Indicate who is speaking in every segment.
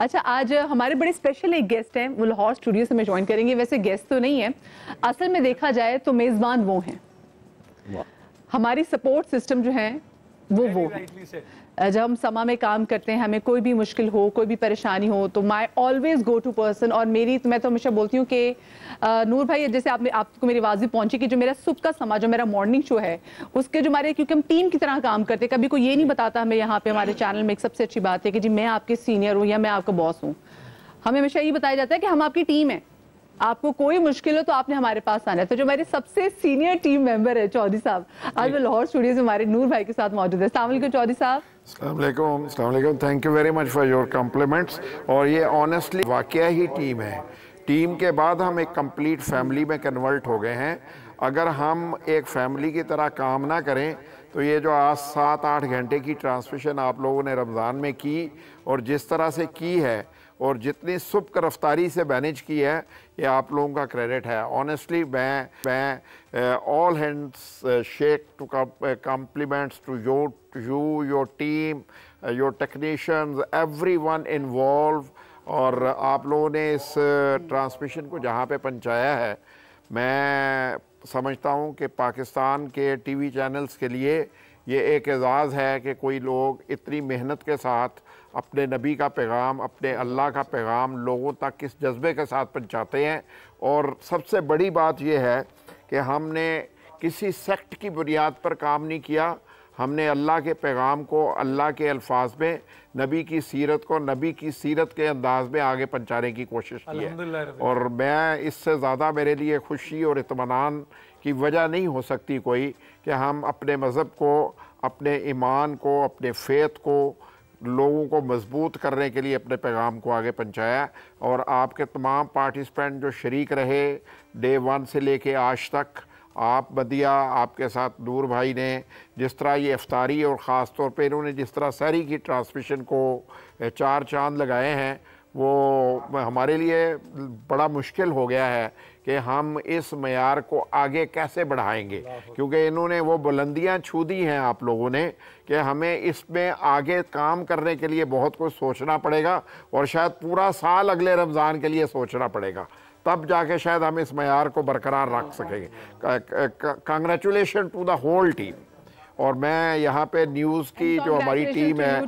Speaker 1: अच्छा आज हमारे बड़े स्पेशल एक गेस्ट हैं वो लाहौर स्टूडियो से मैं ज्वाइन करेंगे। वैसे गेस्ट तो नहीं है। असल में देखा जाए तो मेजबान वो हैं। हमारी सपोर्ट सिस्टम जो है वो वो है। जब हम समा में काम करते हैं, हमें कोई भी मुश्किल हो, कोई भी परेशानी हो तो my always go to person और मेरी, मैं तो हमेशा बोलती हूँ कि नूर भाई, जैसे आपने, आपको मेरी आवाज़ भी पहुँची कि जो मेरा सुबह का समा, जो मेरा मॉर्निंग शो है, उसके जो हमारे, क्योंकि हम टीम की तरह काम करते हैं, कभी कोई ये नहीं बताता हमें यहाँ पे, हमारे चैनल में एक सबसे अच्छी बात है कि जी, मैं आपके सीनियर हूँ या मैं आपका बॉस हूँ। हमें हमेशा ये बताया जाता है कि हम आपकी टीम है। आपको कोई मुश्किल हो तो आपने हमारे पास आना है। तो जो हमारे सबसे सीनियर टीम मेंबर है चौधरी साहब आज मैं लाहौर स्टूडियो से हमारे नूर भाई के साथ मौजूद है। चौधरी साहब।
Speaker 2: अस्सलाम thank you very much for your compliments और ये ऑनेस्टली वाकया ही टीम है। टीम के बाद हम एक कंप्लीट फैमिली में कन्वर्ट हो गए हैं। अगर हम एक फैमिली की तरह काम ना करें तो ये जो आज सात आठ घंटे की ट्रांसमिशन आप लोगों ने रमज़ान में की और जिस तरह से की है और जितनी सुबह रफ्तारी से मैनेज की है, ये आप लोगों का क्रेडिट है। ऑनेस्टली मैं मैं all hands shake to compliments to your you your team your technicians every one involve और आप लोगों ने इस ट्रांसमिशन को जहाँ पे पहुँचाया है, मैं समझता हूँ कि पाकिस्तान के टीवी चैनल्स के लिए ये एक एजाज़ है कि कोई लोग इतनी मेहनत के साथ अपने नबी का पैगाम अपने अल्लाह का पैगाम लोगों तक किस जज्बे के साथ पहुँचाते हैं? और सबसे बड़ी बात यह है कि हमने किसी सेक्ट की बुनियाद पर काम नहीं किया। हमने अल्लाह के पैगाम को अल्लाह के अल्फाज में नबी की सीरत को नबी की सीरत के अंदाज में आगे पहुँचाने की कोशिश की है। और मैं इससे ज़्यादा मेरे लिए खुशी और इतमान की वजह नहीं हो सकती कोई कि हम अपने मज़हब को अपने ईमान को अपने फेत को लोगों को मज़बूत करने के लिए अपने पैगाम को आगे पहुँचाया और आपके तमाम पार्टिसिपेंट जो शरीक रहे डे वन से लेके आज तक, आप बदिया, आपके साथ नूर भाई ने जिस तरह ये अफ्तारी और ख़ास तौर पर इन्होंने जिस तरह सारी की ट्रांसमिशन को चार चाँद लगाए हैं वो हमारे लिए बड़ा मुश्किल हो गया है कि हम इस मैार को आगे कैसे बढ़ाएँगे। क्योंकि इन्होंने वो बुलंदियाँ छू दी हैं आप लोगों ने कि हमें इसमें आगे काम करने के लिए बहुत कुछ सोचना पड़ेगा और शायद पूरा साल अगले रमज़ान के लिए सोचना पड़ेगा। तब जाके शायद हम इस मैार को बरकरार रख सकेंगे। Congratulation to the whole team और मैं यहाँ पे न्यूज़ की जो हमारी टीम है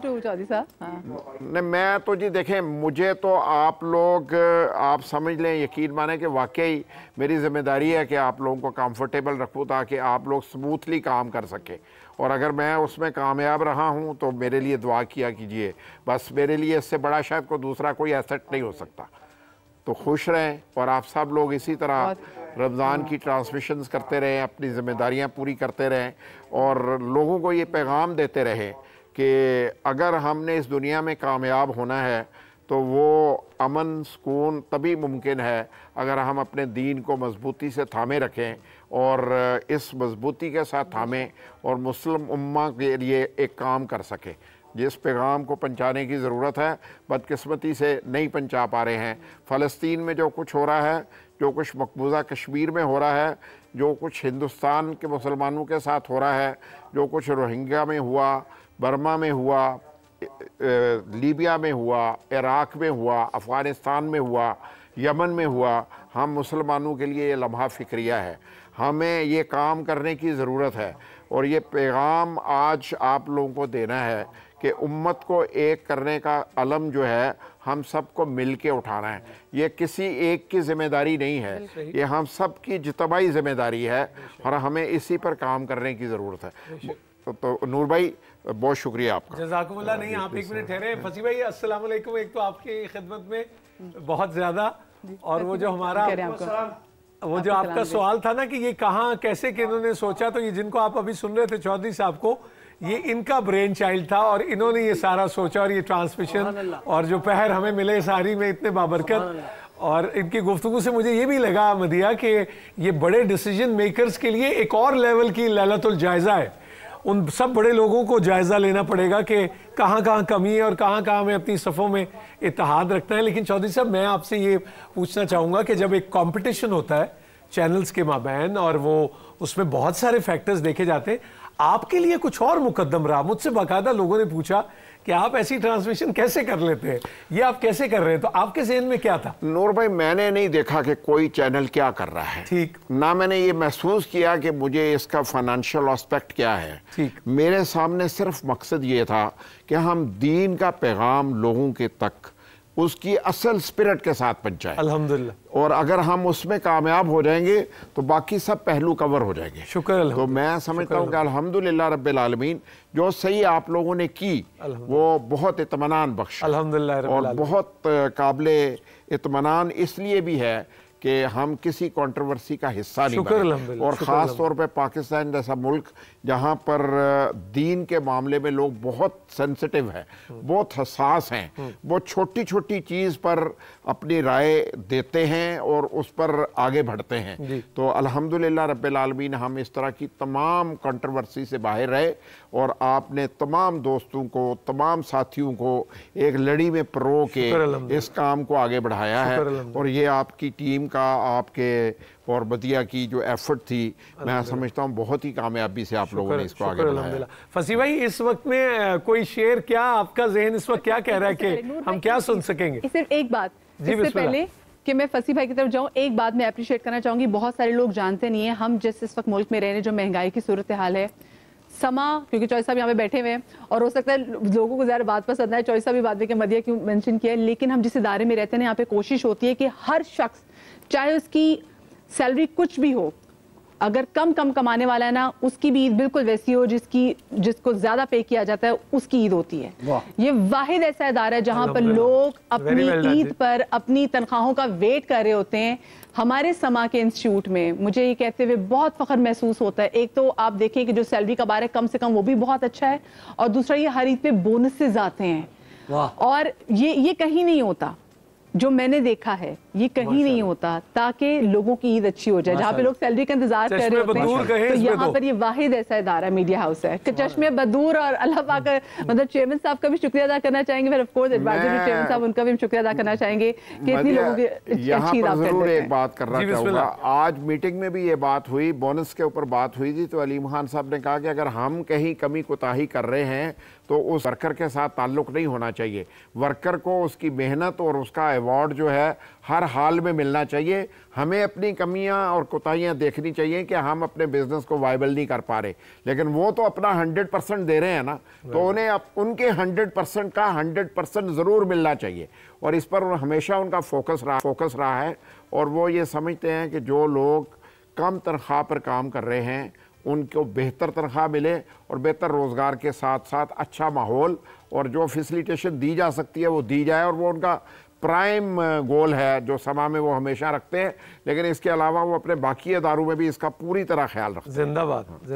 Speaker 2: हाँ। नहीं मैं तो जी देखें मुझे तो आप लोग आप समझ लें यकीन माने कि वाकई मेरी ज़िम्मेदारी है कि आप लोगों को कंफर्टेबल रखूँ ताकि आप लोग स्मूथली काम कर सकें। और अगर मैं उसमें कामयाब रहा हूँ तो मेरे लिए दुआ किया कीजिए। बस मेरे लिए इससे बड़ा शायद कोई दूसरा कोई एसेट नहीं हो सकता। तो खुश रहें और आप सब लोग इसी तरह रमज़ान की ट्रांसमिशंस करते रहें अपनी ज़िम्मेदारियाँ पूरी करते रहें और लोगों को ये पैगाम देते रहें कि अगर हमने इस दुनिया में कामयाब होना है तो वो अमन सुकून तभी मुमकिन है अगर हम अपने दीन को मजबूती से थामे रखें और इस मजबूती के साथ थामें और मुस्लिम उम्मा के लिए एक काम कर सकें। जिस पैगाम को पहुँचाने की ज़रूरत है, बदकस्मती से नहीं पहुँचा पा रहे हैं। फ़लस्तीन में जो कुछ हो रहा है, जो कुछ मकबूजा कश्मीर में हो रहा है, जो कुछ हिंदुस्तान के मुसलमानों के साथ हो रहा है, जो कुछ रोहिंग्या में हुआ, बर्मा में हुआ लीबिया में हुआ, इराक़ में हुआ, अफ़गानिस्तान में हुआ, यमन में हुआ, हम मुसलमानों के लिए ये लम्हा फ़िक्रिया है। हमें ये काम करने की ज़रूरत है और ये पैगाम आज आप लोगों को देना है। कि उम्मत को एक करने का अलम जो है हम सबको मिल के उठाना है। ये किसी एक की ज़िम्मेदारी नहीं है। ये हम सब की जितबाई ज़िम्मेदारी है और हमें इसी पर काम करने की ज़रूरत है। तो, तो नूर भाई बहुत शुक्रिया आपका।
Speaker 3: जजाकुमुल्ला नहीं आप एक मिनट ठहरे। फसी भाई अस्सलाम वालेकुम। एक तो आपकी खिदमत में बहुत ज़्यादा और वो जो हमारा वो जो आपका सवाल था ना कि ये कहाँ कैसे कि इन्होंने सोचा तो ये जिनको आप अभी सुन रहे थे चौधरी साहब को ये इनका ब्रेन चाइल्ड था और इन्होंने ये सारा सोचा और ये ट्रांसमिशन और जो पहर हमें मिले सारी में इतने बाबरकत। और इनकी गुफ्तु से मुझे ये भी लगा मदिया कि ये बड़े डिसीज़न मेकर्स के लिए एक और लेवल की ललतुल जायज़ा है। उन सब बड़े लोगों को जायज़ा लेना पड़ेगा कि कहाँ कहाँ कमी है और कहाँ कहाँ हमें अपनी सफ़ों में इतिहाद रखना है। लेकिन चौधरी साहब मैं आपसे ये पूछना चाहूँगा कि जब एक कॉम्पिटिशन होता है चैनल्स के माबैन और वो उसमें बहुत सारे फैक्टर्स देखे जाते हैं आपके लिए कुछ और मुकदम रहा? मुझसे बाकायदा लोगों ने पूछा कि आप ऐसी ट्रांसमिशन कैसे कर लेते हैं? ये आप कैसे कर रहे हैं? तो आपके जहन में क्या था?
Speaker 2: नूर भाई मैंने नहीं देखा कि कोई चैनल क्या कर रहा है।
Speaker 3: ठीक।
Speaker 2: ना मैंने ये महसूस किया कि मुझे इसका फाइनेंशियल एस्पेक्ट क्या है।
Speaker 3: ठीक।
Speaker 2: मेरे सामने सिर्फ़ मकसद ये था कि हम दीन का पैगाम लोगों के तक उसकी असल स्पिरिट के साथ पहुँचाए
Speaker 3: अल्हम्दुलिल्लाह।
Speaker 2: और अगर हम उसमें कामयाब हो जाएँगे तो बाकी सब पहलू कवर हो जाएँगे।
Speaker 3: शुक्र
Speaker 2: तो मैं समझता हूँ कि अल्हम्दुलिल्लाह रब्बिल आलमीन जो सही आप लोगों ने की वो बहुत इतमान बख्श।
Speaker 3: अल्हम्दुलिल्लाह
Speaker 2: और बहुत काबिल इतमान इसलिए भी है कि हम किसी कंट्रोवर्सी का हिस्सा नहीं बने। और ख़ास तौर पे पाकिस्तान जैसा मुल्क जहाँ पर दीन के मामले में लोग बहुत सेंसिटिव है बहुत हसास हैं वो छोटी छोटी चीज़ पर अपनी राय देते हैं और उस पर आगे बढ़ते हैं। तो अल्हम्दुलिल्लाह रब्बिल आलमीन हम इस तरह की तमाम कंट्रोवर्सी से बाहर रहे और आपने तमाम दोस्तों को तमाम साथियों को एक लड़ी में प्रो के इस काम को आगे बढ़ाया है और ये आपकी टीम का आपके और बदिया की जो एफर्ट थी मैं समझता हूँ बहुत ही कामयाबी से आप लोगों ने इसको आगे बढ़ाया।
Speaker 3: फसी भाई इस वक्त में कोई शेर क्या आपका जहन इस वक्त क्या कह रहा है कि हम क्या सुन सकेंगे?
Speaker 1: सिर्फ़ एक बात। इससे पहले कि मैं फसी भाई की तरफ़ जाऊँ एक बात मैं अप्रिशिएट करना चाहूँगी बहुत सारे लोग जानते नहीं है हम जिस इस वक्त मुल्क में रहने जो महँगाई की सूरत हाल है समा क्योंकि चौधरी साहब यहाँ पे बैठे हुए हैं और हो सकता है लोगों को ज़्यादा बात पसंद है चौधरी साहब भी बाद में मदिया क्यों मेंशन किया है लेकिन हम जिस इदारे में रहते हैं यहाँ पे कोशिश होती है कि हर शख्स चाहे उसकी सैलरी कुछ भी हो अगर कम कम कमाने वाला है ना उसकी भी ईद बिल्कुल वैसी हो जिसकी जिसको ज़्यादा पे किया जाता है उसकी ईद होती है। ये वाहिद ऐसा इदारा है जहाँ पर लोग अपनी ईद पर अपनी तनख्वाहों का वेट कर रहे होते हैं। हमारे समा के इंस्टीट्यूट में मुझे ये कहते हुए बहुत फख्र महसूस होता है। एक तो आप देखें कि जो सैलरी का बार है कम से कम वो भी बहुत अच्छा है और दूसरा ये हर ईद पे बोनसेज आते हैं। और ये ये कहीं नहीं होता। जो मैंने देखा है ये कहीं नहीं होता ताकि लोगों की ईद अच्छी हो जाए जहाँ पे लोग सैलरी का इंतज़ार कर रहे होते हैं। तो यहाँ तो। पर ये वाहिद ऐसा इदारा मीडिया हाउस है कि चश्मे बदूर और अल्लाह पाक मतलब चेयरमैन साहब का भी शुक्रिया अदा करना चाहेंगे फिर ऑफकोर्स एडवाइजरी चेयरमैन साहब उनका भी हम शुक्रिया अदा करना चाहेंगे कि इतनी लोगों की अच्छी
Speaker 2: ज़रूर एक बात करना चाहूँगा। आज मीटिंग में भी ये बात हुई बोनस के ऊपर बात हुई थी तो अलीम खान साहब ने कहा कि अगर हम कहीं कमी कोताही कर रहे हैं तो उस वर्कर के साथ ताल्लुक नहीं होना चाहिए। वर्कर को उसकी मेहनत और उसका अवार्ड जो है हर हाल में मिलना चाहिए। हमें अपनी कमियाँ और कोताहियाँ देखनी चाहिए कि हम अपने बिज़नेस को वाइबल नहीं कर पा रहे। लेकिन वो तो अपना हंड्रेड परसेंट दे रहे हैं ना तो उन्हें अप, उनके हंड्रेड परसेंट का हंड्रेड परसेंट ज़रूर मिलना चाहिए। और इस पर हमेशा उनका फोकस रहा फोकस रहा है। और वो ये समझते हैं कि जो लोग कम तनख्वाह पर काम कर रहे हैं उनको बेहतर तनख्वाह मिले और बेहतर रोज़गार के साथ साथ अच्छा माहौल और जो फैसिलिटेशन दी जा सकती है वो दी जाए और वो उनका प्राइम गोल है, जो समा में वो हमेशा रखते हैं, लेकिन इसके अलावा वो अपने बाकी अदारों में भी इसका पूरी तरह ख्याल रखते हैं।
Speaker 3: जिंदाबाद।